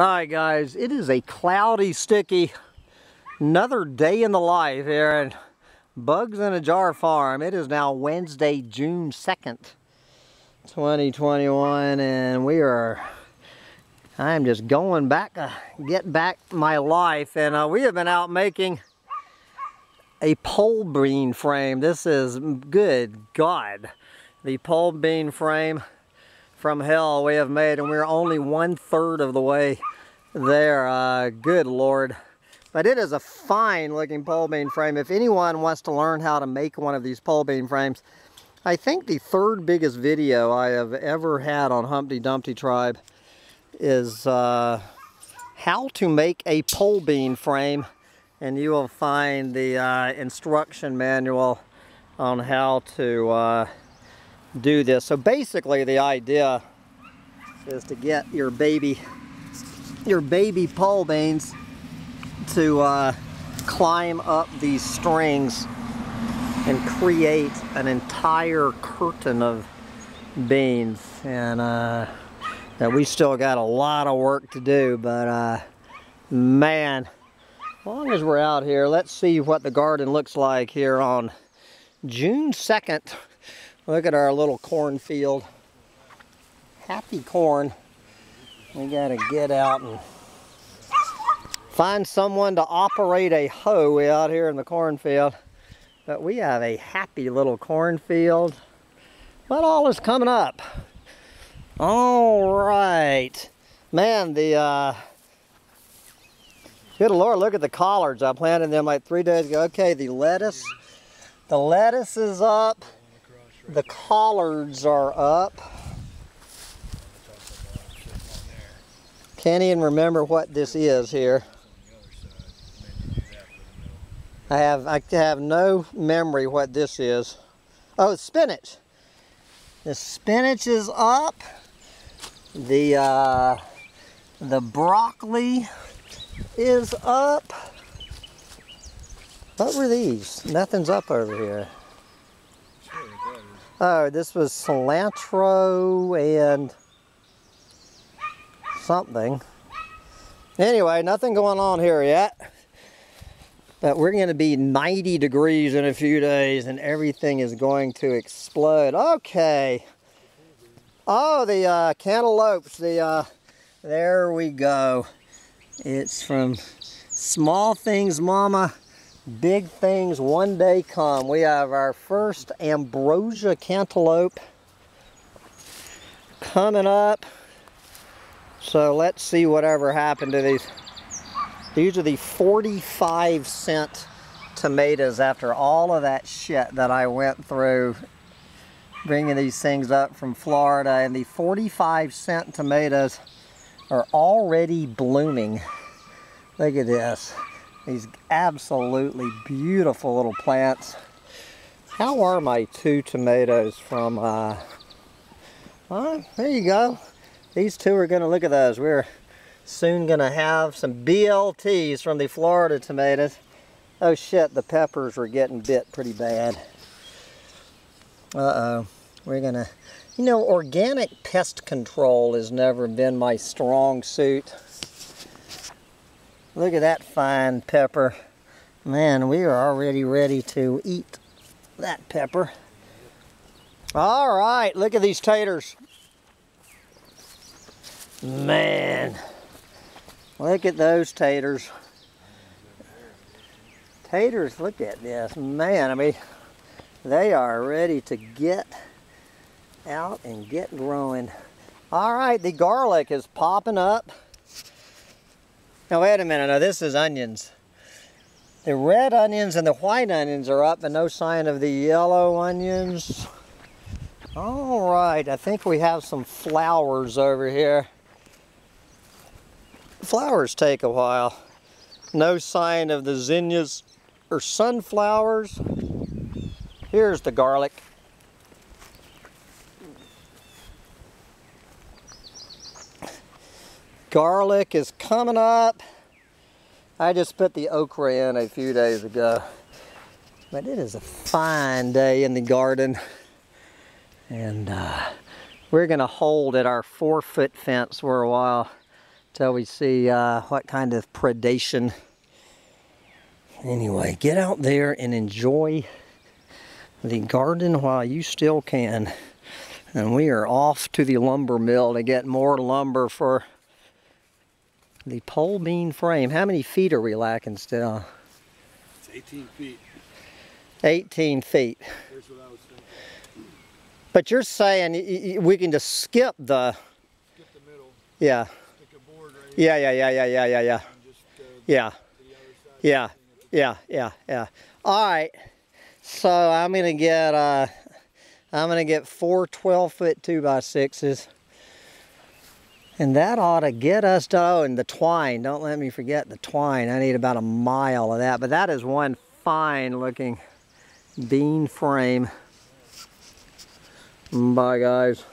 All right, guys, it is a cloudy, sticky, another day in the life here at Bugs in a Jar Farm. It is now Wednesday, June 2nd, 2021, and we are, I'm just going back to get back my life, and uh, we have been out making a pole bean frame. This is, good God, the pole bean frame from hell we have made and we're only one third of the way there. Uh, good lord. But it is a fine looking pole bean frame. If anyone wants to learn how to make one of these pole bean frames I think the third biggest video I have ever had on Humpty Dumpty Tribe is uh, how to make a pole bean frame. And you will find the uh, instruction manual on how to uh, do this. So basically the idea is to get your baby your baby pole beans to uh, climb up these strings and create an entire curtain of beans and uh, that we still got a lot of work to do but uh, man as long as we're out here let's see what the garden looks like here on June 2nd Look at our little cornfield. Happy corn. We gotta get out and find someone to operate a hoe out here in the cornfield. But we have a happy little cornfield. But all is coming up? All right. Man, the, uh, good Lord, look at the collards. I planted them like three days ago. Okay, the lettuce, the lettuce is up the collards are up. Can't even remember what this is here. I have I have no memory what this is. Oh, spinach. The spinach is up. The uh, the broccoli is up. What were these? Nothing's up over here. Oh, this was cilantro and something. Anyway, nothing going on here yet. But we're going to be 90 degrees in a few days and everything is going to explode. Okay. Oh, the uh, cantaloupes. The uh, There we go. It's from Small Things Mama big things one day come. We have our first ambrosia cantaloupe coming up. So let's see whatever happened to these. These are the 45 cent tomatoes after all of that shit that I went through bringing these things up from Florida and the 45 cent tomatoes are already blooming. Look at this. These absolutely beautiful little plants. How are my two tomatoes from, uh, well, there you go. These two are to, look at those. We're soon to have some BLTs from the Florida tomatoes. Oh shit, the peppers are getting bit pretty bad. Uh-oh. We're to, you know, organic pest control has never been my strong suit. Look at that fine pepper. Man, we are already ready to eat that pepper. All right, look at these taters. Man, look at those taters. Taters, look at this. Man, I mean, they are ready to get out and get growing. All right, the garlic is popping up. Now wait a minute, now this is onions. The red onions and the white onions are up and no sign of the yellow onions. All right, I think we have some flowers over here. Flowers take a while. No sign of the zinnias or sunflowers. Here's the garlic. Garlic is coming up. I just put the okra in a few days ago. But it is a fine day in the garden. And uh, we're going to hold at our four foot fence for a while till we see uh, what kind of predation. Anyway, get out there and enjoy the garden while you still can. And we are off to the lumber mill to get more lumber for the pole bean frame. How many feet are we lacking still? It's 18 feet. 18 feet. Here's what I was thinking. But you're saying we can just skip the, Skip the middle, yeah, stick a board right here, yeah, yeah, yeah, yeah, yeah, yeah, yeah, just uh, yeah, yeah, yeah, yeah, yeah. All right, so I'm gonna get, uh, I'm gonna get four 12 foot two by sixes. And that ought to get us to, oh, and the twine. Don't let me forget the twine. I need about a mile of that. But that is one fine looking bean frame. Bye, guys.